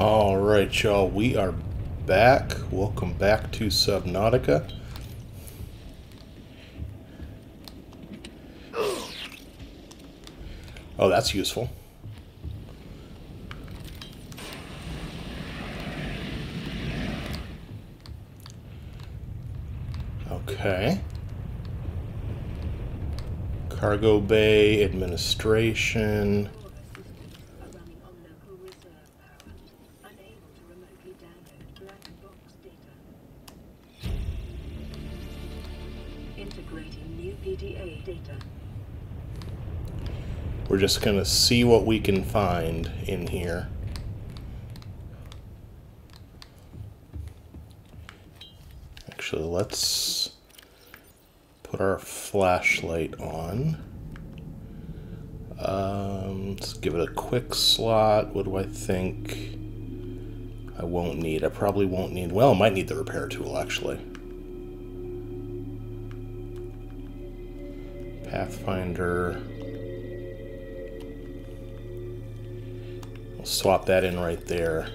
All right, y'all, we are back. Welcome back to Subnautica. Oh, that's useful. Okay. Cargo Bay Administration. Just gonna see what we can find in here. Actually, let's put our flashlight on. Um, let's give it a quick slot. What do I think? I won't need. I probably won't need. Well, I might need the repair tool actually. Pathfinder. We'll swap that in right there.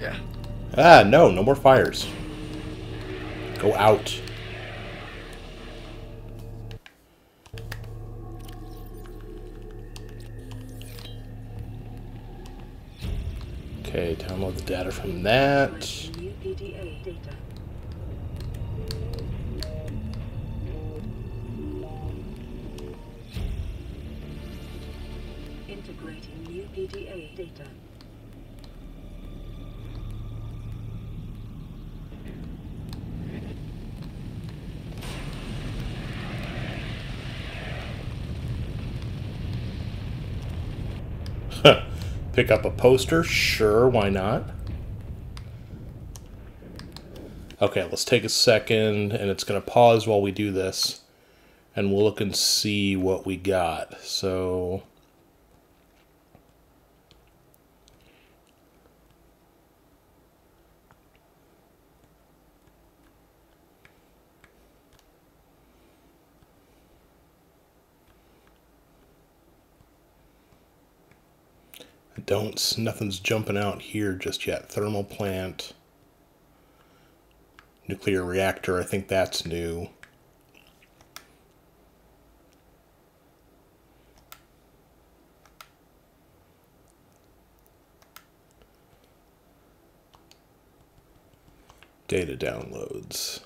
Yeah. Ah, no, no more fires. Go out. Download the data from that. Integrating new PDA data. Pick up a poster? Sure, why not? Okay, let's take a second and it's going to pause while we do this. And we'll look and see what we got. So. I don't, nothing's jumping out here just yet. Thermal plant, nuclear reactor, I think that's new. Data downloads.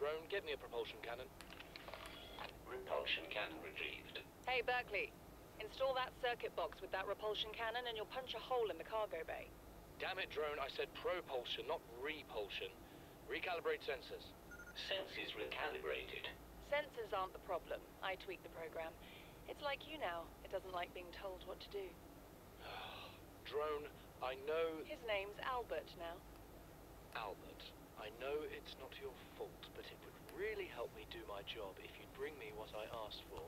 Drone, get me a propulsion cannon. Repulsion cannon retrieved. Hey, Berkeley. Install that circuit box with that repulsion cannon and you'll punch a hole in the cargo bay. Damn it, drone, I said propulsion, not repulsion. Recalibrate sensors. Senses recalibrated. Sensors aren't the problem. I tweak the program. It's like you now. It doesn't like being told what to do. Drone, I know His name's Albert now. Albert. I know it's not your fault, but it would really help me do my job if you'd bring me what I asked for.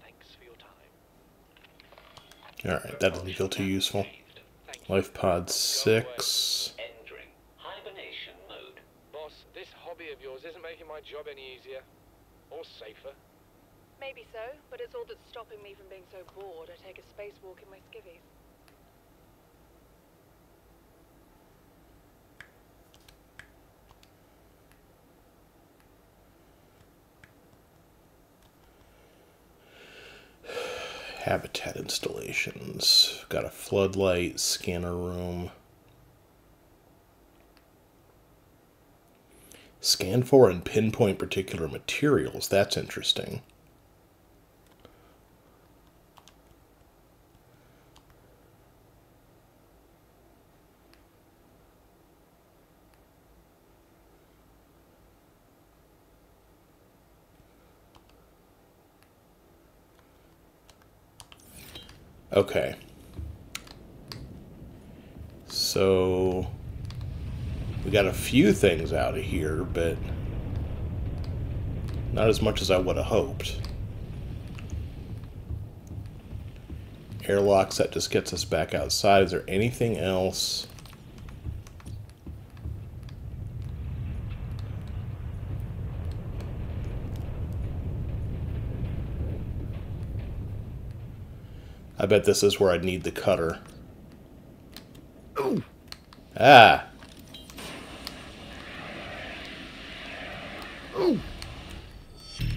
Thanks for your time. Alright, that doesn't feel too useful. Retrieved. Thank you. Life pod 6. Entering hibernation mode. Boss, this hobby of yours isn't making my job any easier. Or safer. Maybe so, but it's all that's stopping me from being so bored I take a spacewalk in my skivvies. Habitat installations. Got a floodlight, scanner room. Scan for and pinpoint particular materials. That's interesting. Okay. So we got a few things out of here, but not as much as I would have hoped. Airlocks, that just gets us back outside. Is there anything else? I bet this is where I'd need the cutter. Ah!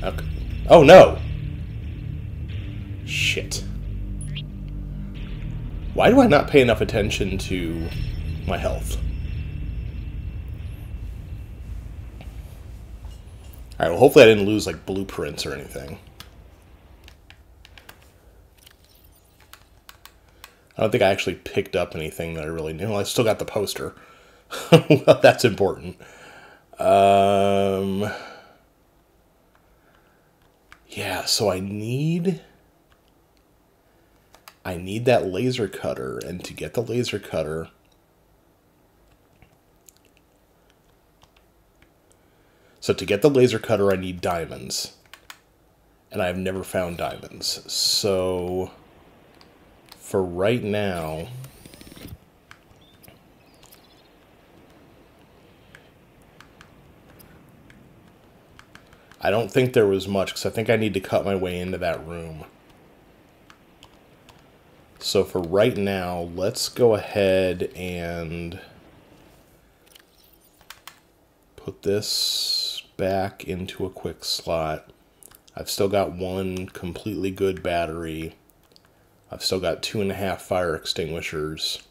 Okay. Oh no! Shit. Why do I not pay enough attention to my health? Alright, well hopefully I didn't lose like blueprints or anything. I don't think I actually picked up anything that I really knew. I still got the poster. well, that's important. Um, yeah, so I need I need that laser cutter and to get the laser cutter So to get the laser cutter I need diamonds. And I've never found diamonds. So for right now, I don't think there was much because I think I need to cut my way into that room. So for right now, let's go ahead and put this back into a quick slot. I've still got one completely good battery. I've still got two and a half fire extinguishers.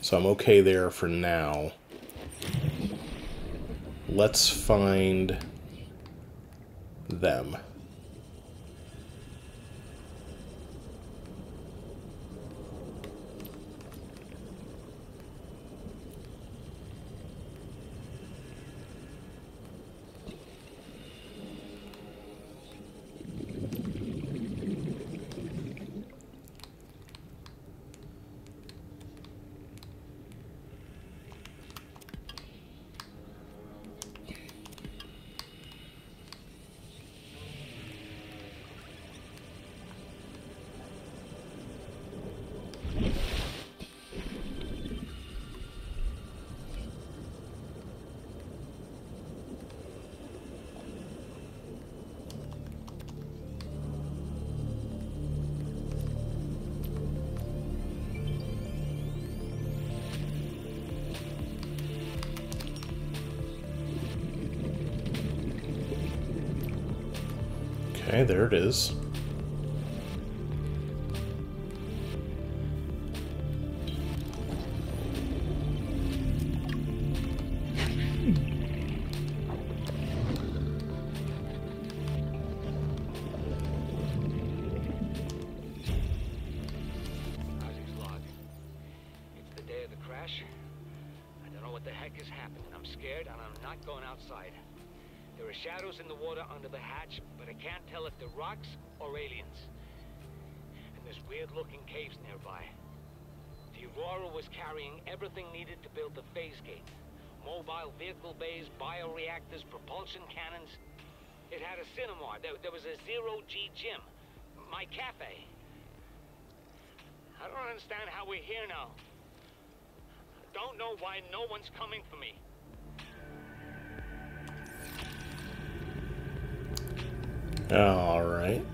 So I'm okay there for now. Let's find them. Okay, there it is. It's the day of the crash. I don't know what the heck. I'm scared and I'm not going outside. There are shadows in the water under the hatch, but I can't tell if they're rocks or aliens. And there's weird-looking caves nearby. The Aurora was carrying everything needed to build the phase gate. Mobile vehicle bays, bioreactors, propulsion cannons. It had a cinema. There, there was a zero-G gym. My cafe. I don't understand how we're here now. I don't know why no one's coming for me. All right.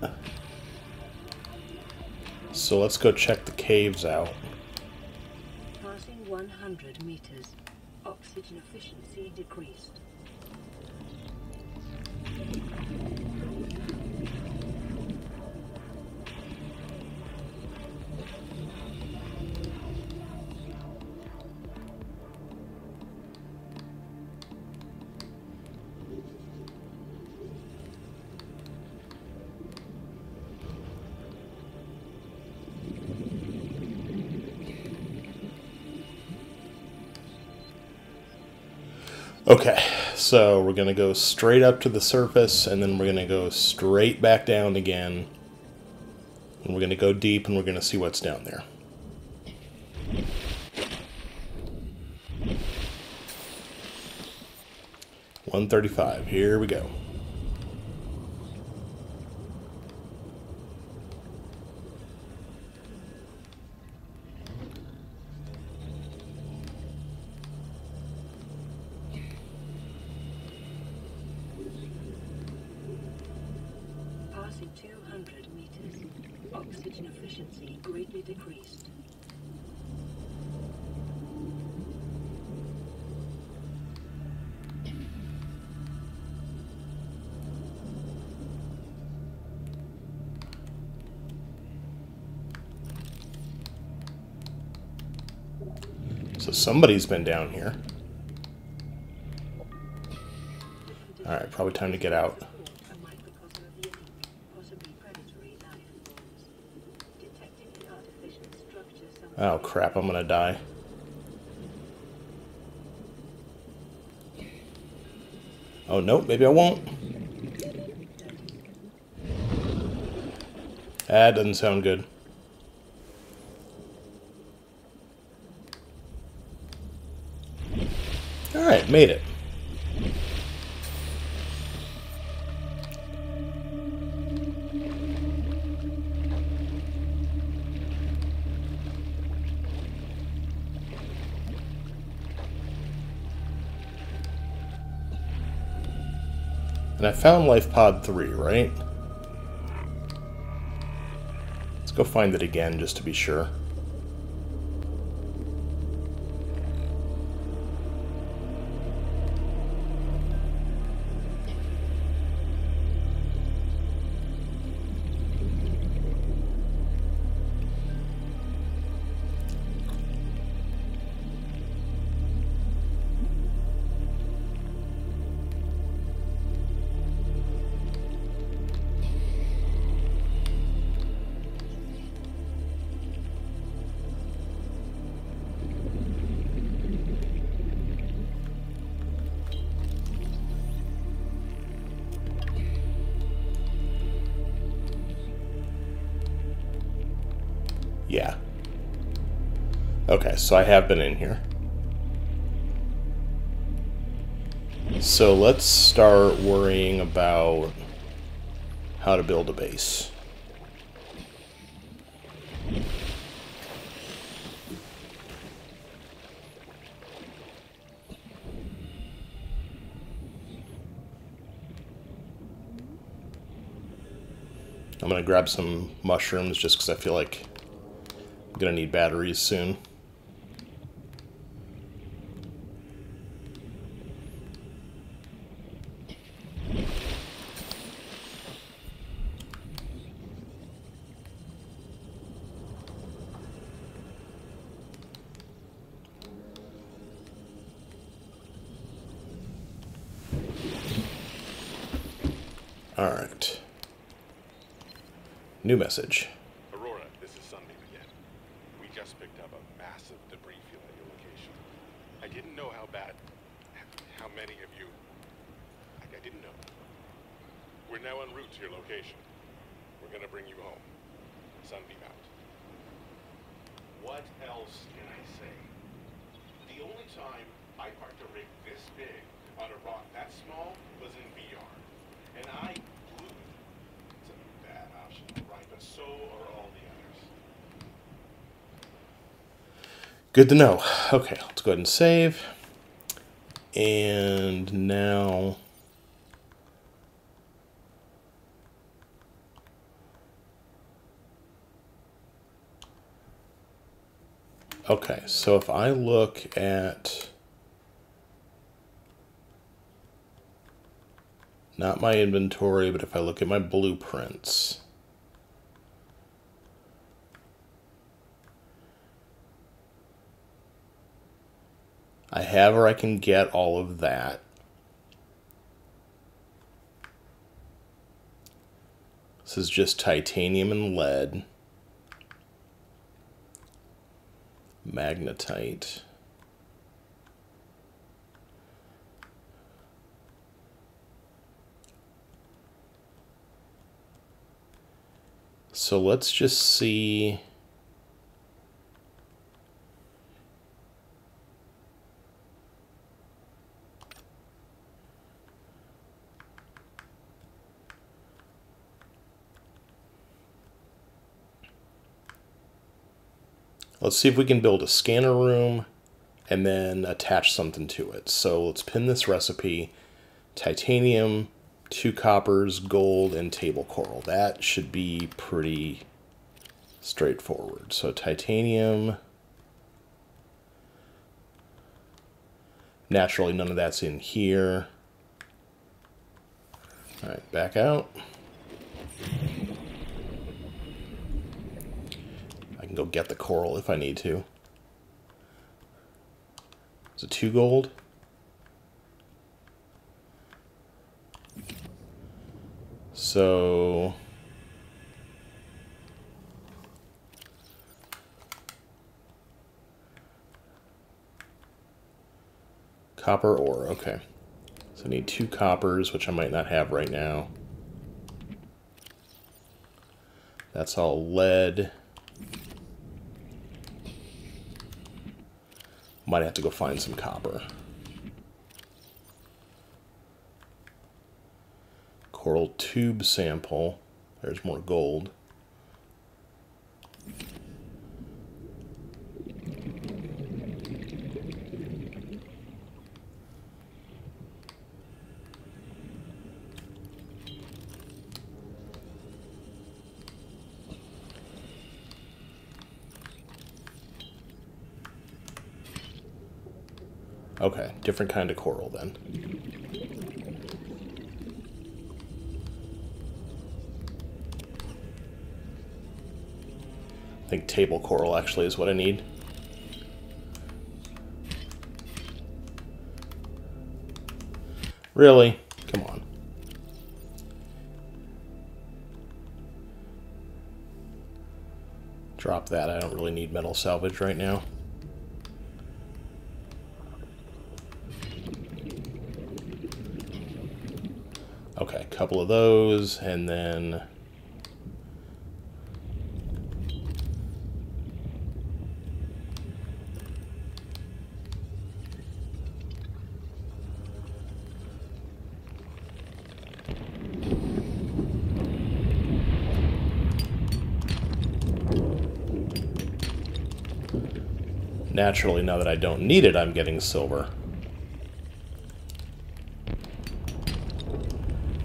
So let's go check the caves out. Passing 100 meters. Oxygen efficiency decreased. Okay, so we're going to go straight up to the surface, and then we're going to go straight back down again. And we're going to go deep, and we're going to see what's down there. One thirty-five. Here we go. Somebody's been down here. Alright, probably time to get out. Oh crap, I'm gonna die. Oh no, maybe I won't. That doesn't sound good. Alright, made it. And I found Life Pod 3, right? Let's go find it again just to be sure. So I have been in here. So let's start worrying about how to build a base. I'm gonna grab some mushrooms just because I feel like I'm gonna need batteries soon. All right. New message. Aurora, this is Sunbeam again. We just picked up a massive debris field at your location. I didn't know how bad, how many of you, like I didn't know. We're now en route to your location. We're gonna bring you home. Sunbeam out. What else can I say? The only time I parked a rig this big on a rock that small was in VR. And I blew it. It's a bad option, right? But so are all the others. Good to know. Okay, let's go ahead and save. And now. Okay, so if I look at. Not my inventory, but if I look at my blueprints. I have or I can get all of that. This is just titanium and lead. Magnetite. So let's just see. Let's see if we can build a scanner room and then attach something to it. So let's pin this recipe, titanium, two coppers, gold, and table coral. That should be pretty straightforward. So titanium, naturally none of that's in here. All right, back out. I can go get the coral if I need to. Is it two gold? So... Copper ore, okay. So I need two coppers, which I might not have right now. That's all lead. Might have to go find some copper. Coral tube sample. There's more gold. Okay, different kind of coral then. I think table coral actually is what I need. Really? Come on. Drop that. I don't really need metal salvage right now. Okay, a couple of those, and then... Naturally, now that I don't need it, I'm getting silver.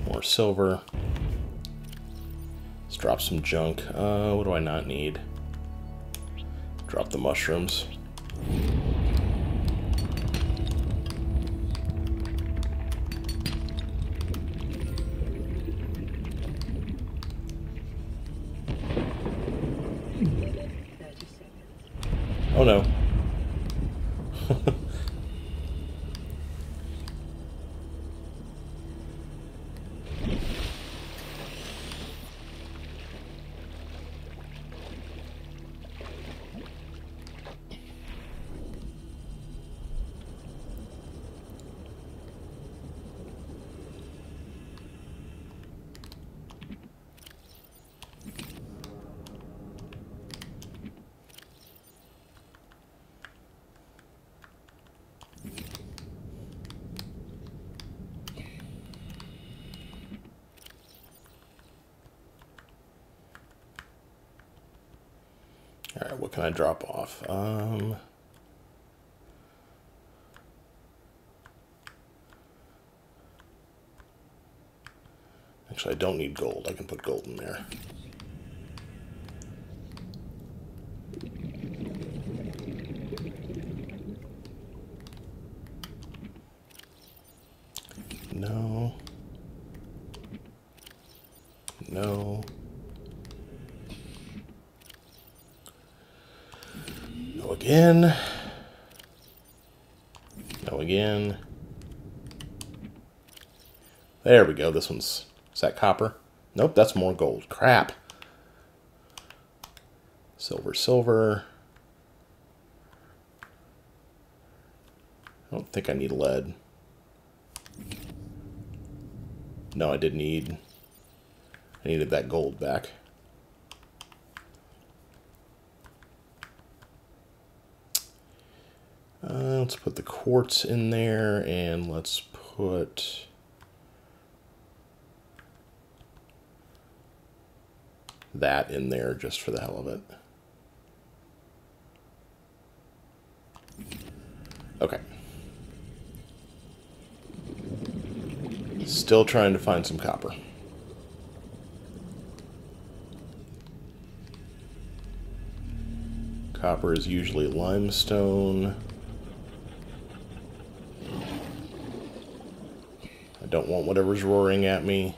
More silver. Let's drop some junk. Uh, what do I not need? Drop the mushrooms. All right, what can I drop off? Um, actually, I don't need gold. I can put gold in there. No. No. No again. No again. There we go. This one's. Is that copper? Nope, that's more gold. Crap. Silver, silver. I don't think I need lead. No, I did need. I needed that gold back. Uh, let's put the quartz in there and let's put that in there just for the hell of it. Okay. Still trying to find some copper. Copper is usually limestone. I don't want whatever's roaring at me.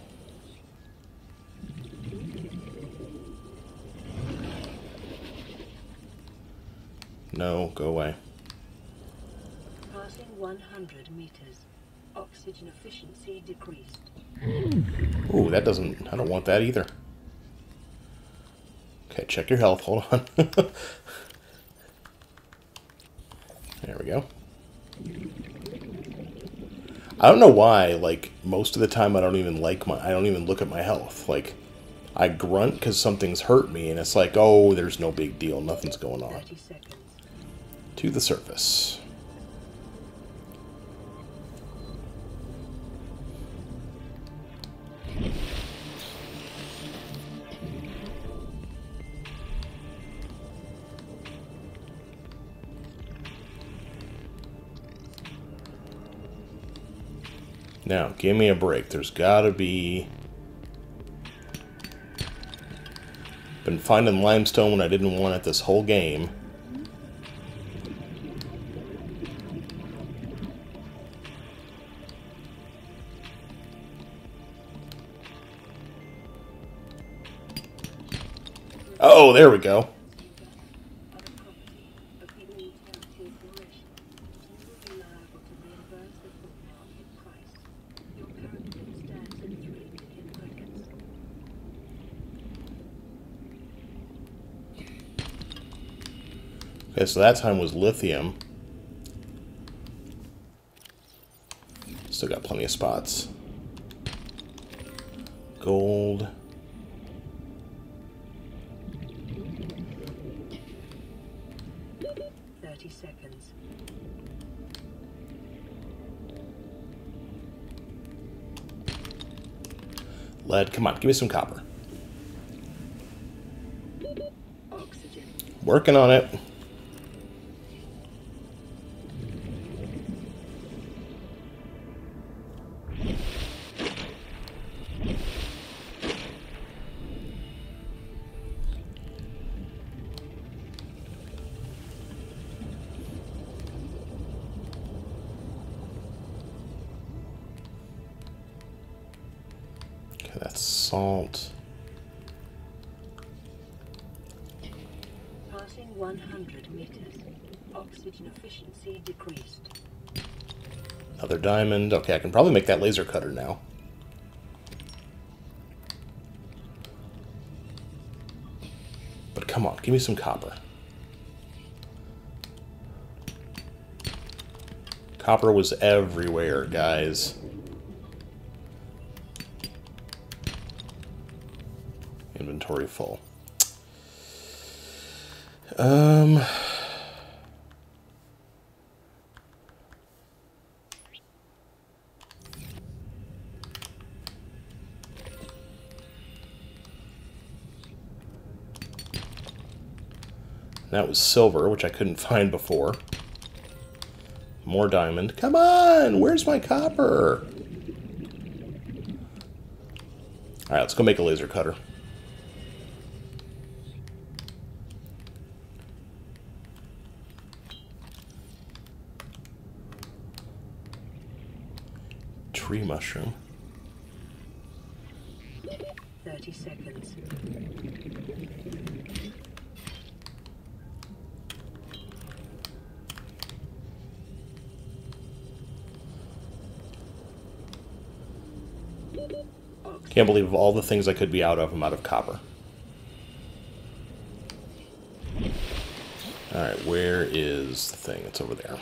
Go away. Passing 100 meters. Oxygen efficiency decreased. Ooh, that doesn't... I don't want that either. Okay, check your health. Hold on. there we go. I don't know why, like, most of the time I don't even like my... I don't even look at my health. Like, I grunt because something's hurt me, and it's like, oh, there's no big deal. Nothing's going on. 30 seconds. To the surface. Now, give me a break. There's gotta be... Been finding limestone when I didn't want it this whole game. 3 million go. Okay, so that time was lithium. Still got plenty of spots. Gold. Lead. Come on, give me some copper. Working on it. Passing 100 meters. Oxygen efficiency decreased. Another diamond. Okay, I can probably make that laser cutter now. But come on, give me some copper. Copper was everywhere, guys. Um... That was silver, which I couldn't find before. More diamond. Come on! Where's my copper? Alright, let's go make a laser cutter. Tree mushroom. 30 seconds. Can't believe all the things I could be out of, I'm out of copper. Alright, where is the thing? It's over there.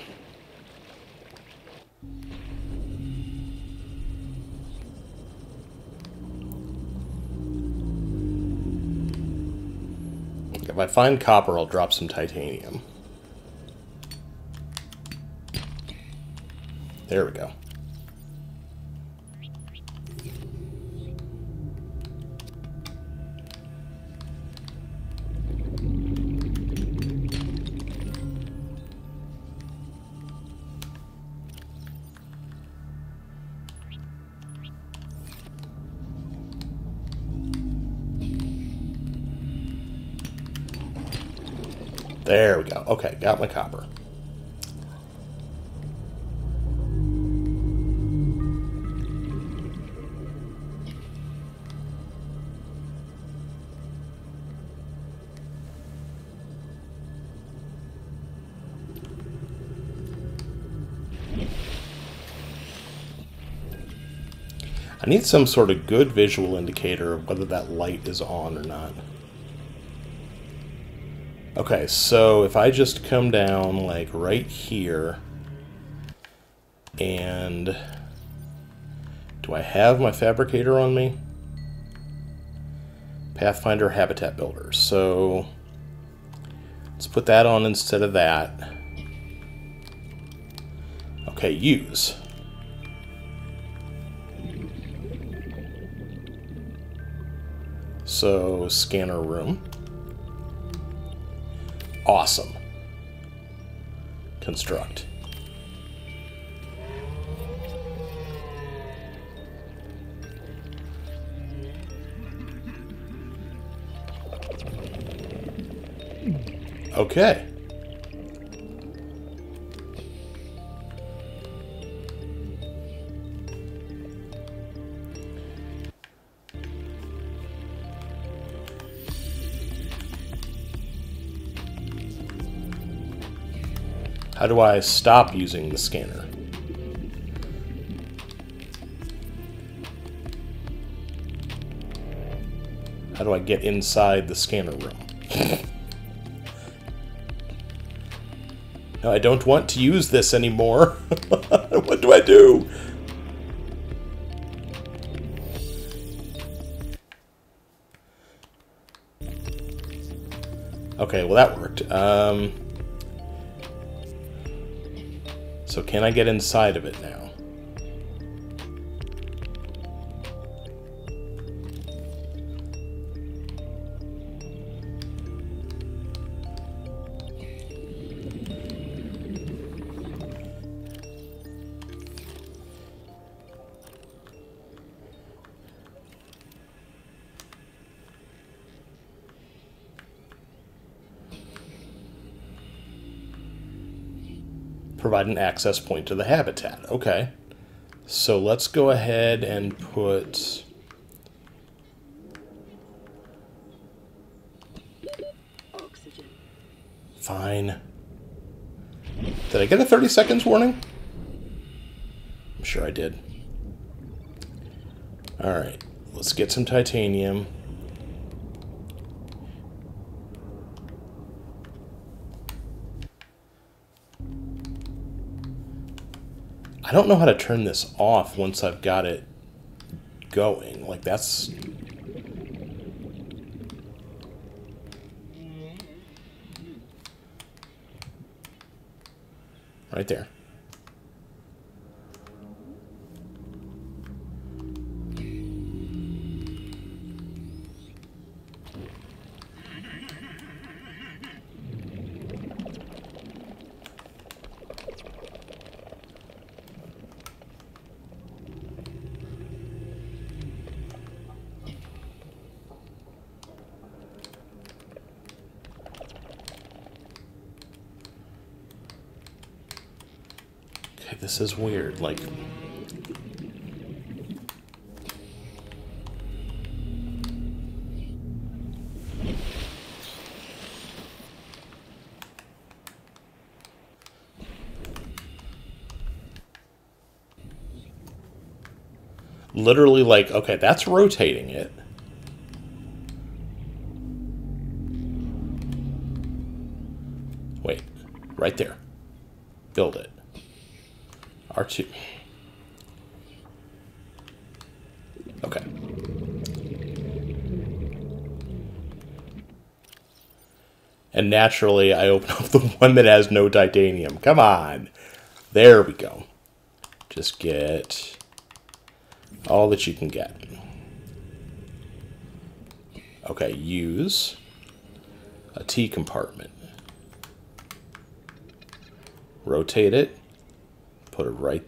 Find copper, I'll drop some titanium. There we go. There we go. Okay, got my copper. I need some sort of good visual indicator of whether that light is on or not. Okay, so if I just come down like right here and do I have my fabricator on me? Pathfinder Habitat Builder. So let's put that on instead of that. Okay, use. So, scanner room. Awesome. Construct. Okay. How do I stop using the scanner? How do I get inside the scanner room? no, I don't want to use this anymore. what do I do? Okay, well that worked. Um, so can I get inside of it now? Provide an access point to the habitat. Okay. So let's go ahead and put... Fine. Did I get a 30 seconds warning? I'm sure I did. Alright, let's get some titanium. I don't know how to turn this off once I've got it going. Like, that's... Right there. Okay, this is weird. Like, literally, like, okay, that's rotating it. R2. Okay. And naturally, I open up the one that has no titanium. Come on. There we go. Just get all that you can get. Okay, use a T compartment. Rotate it. Put it right.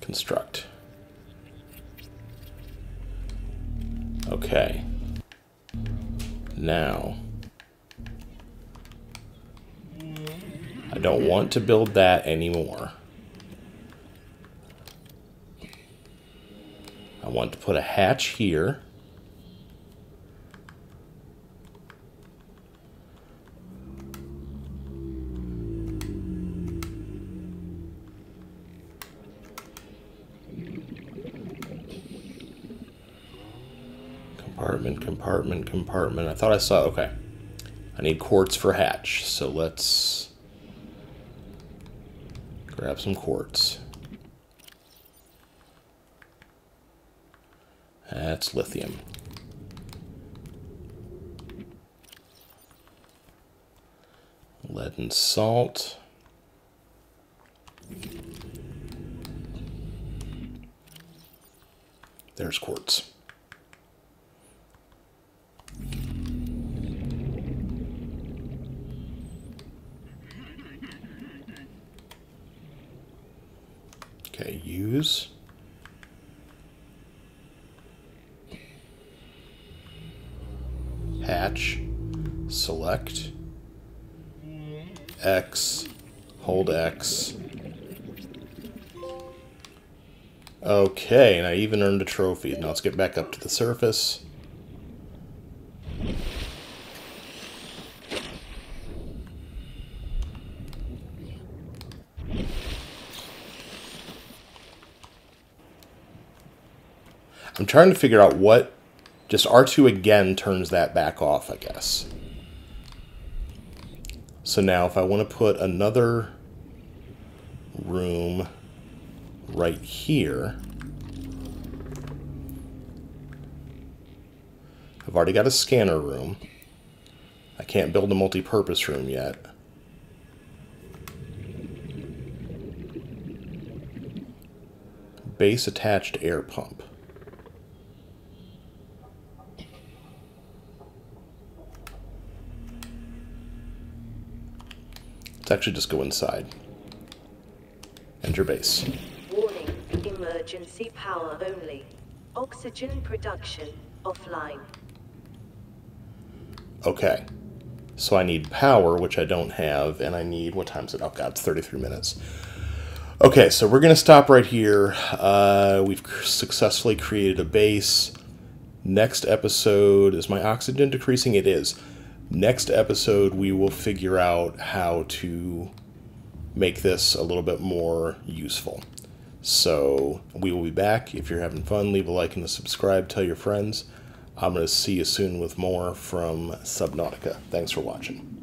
Construct. Okay. Now, I don't want to build that anymore. I want to put a hatch here. Compartment, compartment, compartment. I thought I saw, okay. I need quartz for hatch, so let's grab some quartz. That's lithium. Lead and salt. There's quartz. Okay, use. Hatch. Select. X. Hold X. Okay, and I even earned a trophy. Now let's get back up to the surface. I'm trying to figure out what just R2 again turns that back off, I guess. So now if I want to put another room right here, I've already got a scanner room. I can't build a multi-purpose room yet. Base attached air pump. Actually just go inside. Enter base. Warning, emergency power only. Oxygen production offline. Okay. So I need power, which I don't have, and I need, what time is it? Oh god, it's 33 minutes. Okay, so we're going to stop right here. Uh, we've successfully created a base. Next episode, is my oxygen decreasing? It is. Next episode, we will figure out how to make this a little bit more useful. So we will be back. If you're having fun, leave a like and a subscribe. Tell your friends. I'm going to see you soon with more from Subnautica. Thanks for watching.